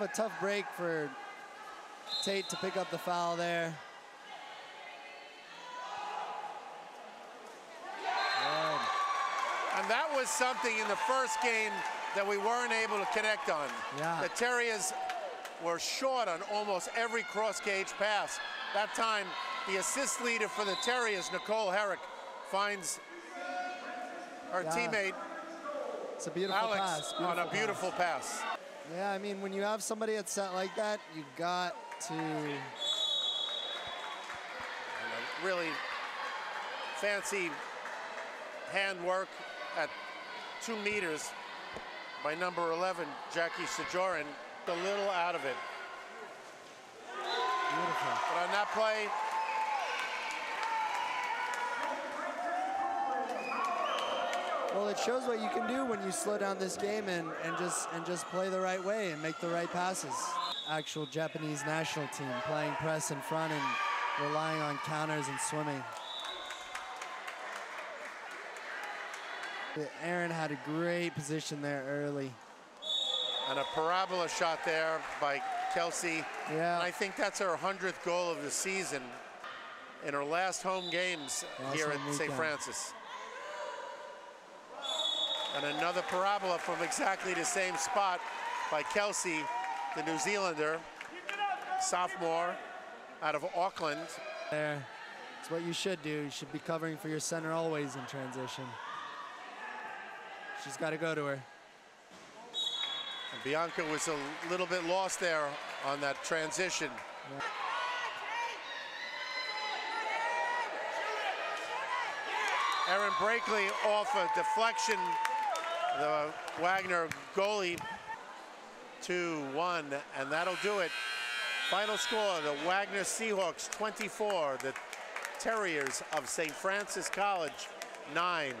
A tough break for Tate to pick up the foul there. And that was something in the first game that we weren't able to connect on. Yeah. The Terriers were short on almost every cross cage pass. That time, the assist leader for the Terriers, Nicole Herrick, finds her Yeah. teammate It's a beautiful Alex pass. on a pass. beautiful pass. Yeah, I mean, when you have somebody at set like that, you got to And a really fancy handwork at two meters by number 11, Jackie Sajorin. A little out of it. beautiful. But on that play, Well, it shows what you can do when you slow down this game and, and just and just play the right way and make the right passes. Actual Japanese national team playing press in front and relying on counters and swimming. Erin had a great position there early. and a parabola shot there by Kelsey. Yeah. I think that's her 100th goal of the season in her last home games Last here at St. Francis. And another parabola from exactly the same spot by Kelsey, the New Zealander, sophomore out of Auckland. There. It's what you should do. You should be covering for your center always in transition. She's got to go to her. And Bianca was a little bit lost there on that transition. Erin Brakely off a deflection. The Wagner goalie 2-1, and that'll do it. Final score, the Wagner Seahawks 24, the Terriers of St. Francis College 9.